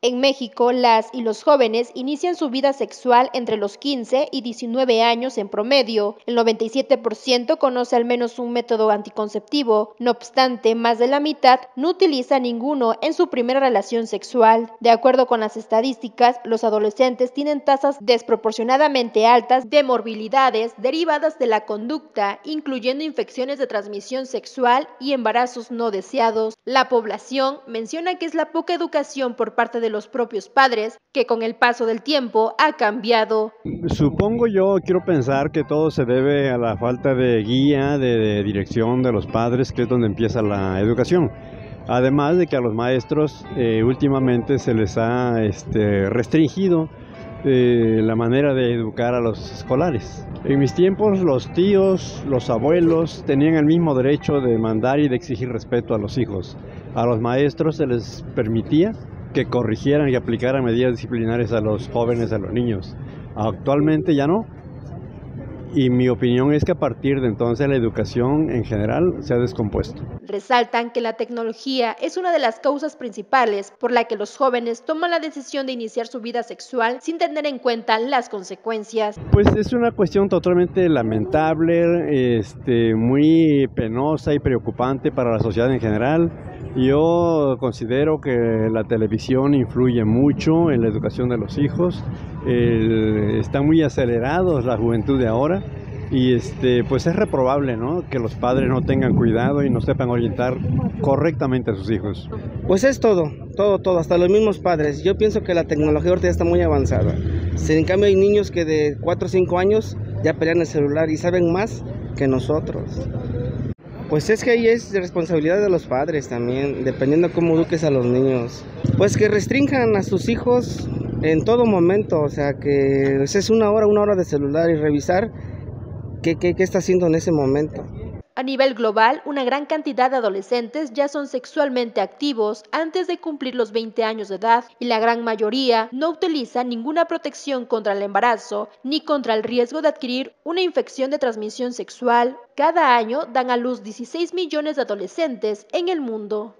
En México, las y los jóvenes inician su vida sexual entre los 15 y 19 años en promedio. El 97% conoce al menos un método anticonceptivo. No obstante, más de la mitad no utiliza ninguno en su primera relación sexual. De acuerdo con las estadísticas, los adolescentes tienen tasas desproporcionadamente altas de morbilidades derivadas de la conducta, incluyendo infecciones de transmisión sexual y embarazos no deseados. La población menciona que es la poca educación por parte de los propios padres, que con el paso del tiempo ha cambiado. Supongo yo, quiero pensar que todo se debe a la falta de guía, de, dirección de los padres, que es donde empieza la educación. Además de que a los maestros eh, últimamente se les ha este, restringido eh, la manera de educar a los escolares. En mis tiempos los tíos, los abuelos tenían el mismo derecho de mandar y de exigir respeto a los hijos. A los maestros se les permitía que corrigieran y aplicaran medidas disciplinarias a los jóvenes, a los niños. Actualmente ya no. Y mi opinión es que a partir de entonces la educación en general se ha descompuesto. Resaltan que la tecnología es una de las causas principales por la que los jóvenes toman la decisión de iniciar su vida sexual sin tener en cuenta las consecuencias. Pues es una cuestión totalmente lamentable, este, muy penosa y preocupante para la sociedad en general yo considero que la televisión influye mucho en la educación de los hijos. están muy acelerados la juventud de ahora y este pues es reprobable ¿no? que los padres no tengan cuidado y no sepan orientar correctamente a sus hijos. Pues es todo, todo, todo, hasta los mismos padres. Yo pienso que la tecnología ahorita ya está muy avanzada. En cambio hay niños que de 4 o 5 años ya pelean el celular y saben más que nosotros. Pues es que ahí es responsabilidad de los padres también, dependiendo cómo eduques a los niños. Pues que restrinjan a sus hijos en todo momento, o sea, que es una hora, una hora de celular y revisar qué, qué, qué está haciendo en ese momento. A nivel global, una gran cantidad de adolescentes ya son sexualmente activos antes de cumplir los 20 años de edad y la gran mayoría no utiliza ninguna protección contra el embarazo ni contra el riesgo de adquirir una infección de transmisión sexual. Cada año dan a luz 16 millones de adolescentes en el mundo.